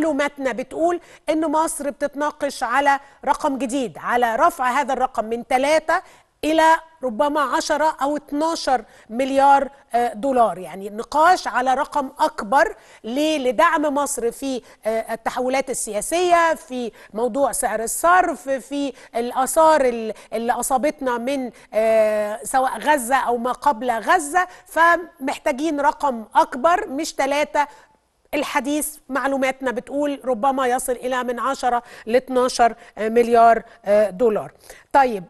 معلوماتنا بتقول إن مصر بتتناقش على رقم جديد على رفع هذا الرقم من 3 إلى ربما 10 أو 12 مليار دولار. يعني النقاش على رقم أكبر لدعم مصر في التحولات السياسية في موضوع سعر الصرف في الآثار اللي أصابتنا من سواء غزة أو ما قبل غزة. فمحتاجين رقم أكبر مش ثلاثة الحديث معلوماتنا بتقول ربما يصل إلى من 10 ل 12 مليار دولار. طيب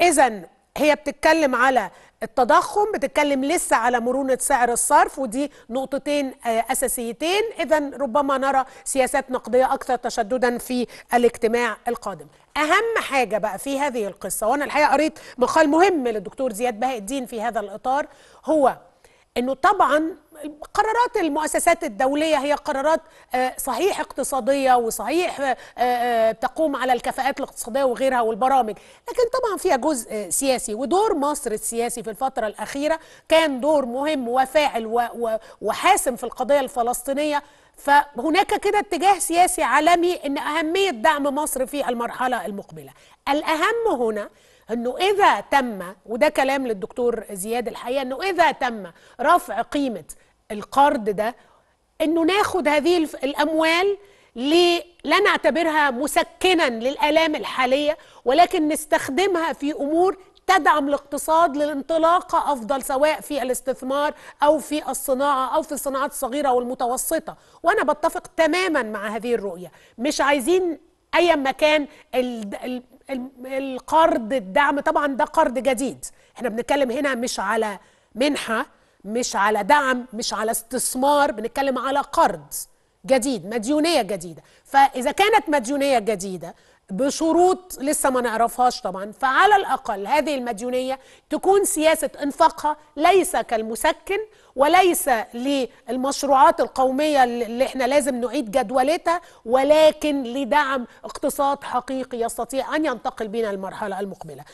إذا هي بتتكلم على التضخم بتتكلم لسه على مرونة سعر الصرف ودي نقطتين أساسيتين. إذا ربما نرى سياسات نقدية أكثر تشددا في الاجتماع القادم. أهم حاجة بقى في هذه القصة وأنا الحقيقة قريت مقال مهم للدكتور زياد بهاء الدين في هذا الإطار هو إنه طبعا قرارات المؤسسات الدولية هي قرارات صحيح اقتصادية وصحيح تقوم على الكفاءات الاقتصادية وغيرها والبرامج. لكن طبعا فيها جزء سياسي ودور مصر السياسي في الفترة الأخيرة كان دور مهم وفاعل وحاسم في القضية الفلسطينية. فهناك كده اتجاه سياسي عالمي إن أهمية دعم مصر في المرحلة المقبلة. الأهم هنا إنه إذا تم وده كلام للدكتور زياد الحقيقة إنه إذا تم رفع قيمة القرض ده إنه ناخد هذه الأموال لا نعتبرها مسكنا للآلام الحالية ولكن نستخدمها في أمور تدعم الاقتصاد للانطلاقة أفضل سواء في الاستثمار أو في الصناعة أو في الصناعات الصغيرة والمتوسطة. وأنا بتفق تماما مع هذه الرؤية. مش عايزين أي مكان القرض الدعم. طبعا ده قرض جديد. إحنا بنتكلم هنا مش على منحة مش على دعم مش على استثمار. بنتكلم على قرض جديد مديونية جديدة. فإذا كانت مديونية جديدة بشروط لسه ما نعرفهاش طبعا. فعلى الأقل هذه المديونية تكون سياسة انفاقها ليس كالمسكن وليس للمشروعات القومية اللي إحنا لازم نعيد جدولتها ولكن لدعم اقتصاد حقيقي يستطيع أن ينتقل بنا المرحلة المقبلة.